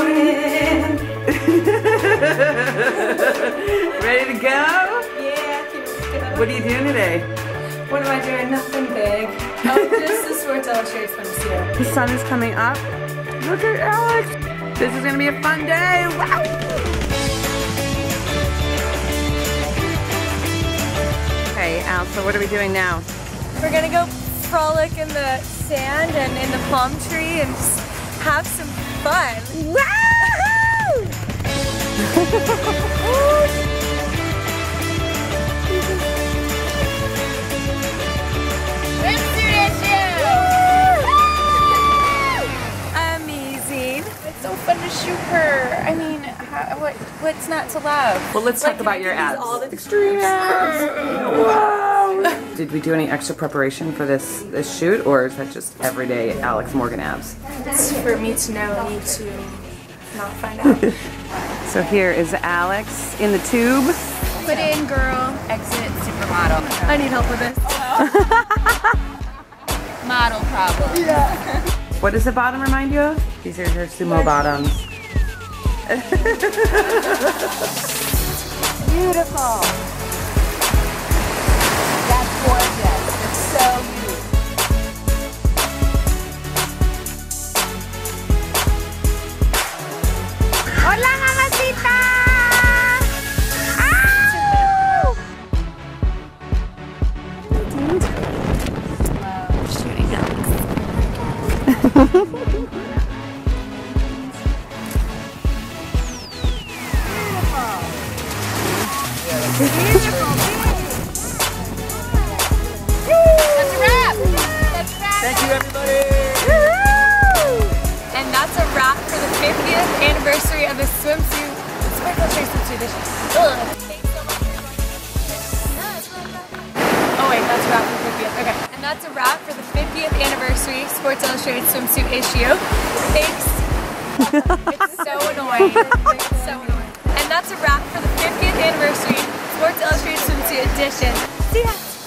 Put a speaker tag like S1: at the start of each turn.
S1: morning.
S2: Ready to go?
S1: Yeah, go?
S2: What are you doing today?
S1: What am I doing? Nothing big. Oh, just the Sports Illustrated swimsuit.
S2: The sun is coming up. Look at Alex. This is gonna be a fun day. Wow. Okay, Al, so what are we doing now?
S1: We're gonna go frolic in the sand and in the palm tree and just have some fun. Amazing. It's so fun to shoot her. I mean, how, what what's not to love?
S2: Well, let's talk about your
S1: these
S2: abs.
S1: all the-
S2: Extreme abs. Did we do any extra preparation for this this shoot, or is that just everyday Alex Morgan abs?
S1: It's for me to know, me to not find out.
S2: So here is Alex in the tube.
S1: Put in, girl. Exit supermodel. I need help with this.
S3: Model problem. Yeah.
S2: what does the bottom remind you of? These are her sumo bottoms.
S3: Beautiful. That's a wrap. That's a wrap.
S4: Thank you, everybody.
S1: And that's a wrap for the 50th anniversary of the swimsuit. Swimsuit edition. Ugh. Oh wait, that's a wrap for the 50th. Okay. And that's a wrap for the 50th anniversary Sports Illustrated swimsuit issue. Thanks. it's so annoying. It's so annoying. And that's a wrap for the 50th anniversary Sports Illustrated swimsuit edition. See ya.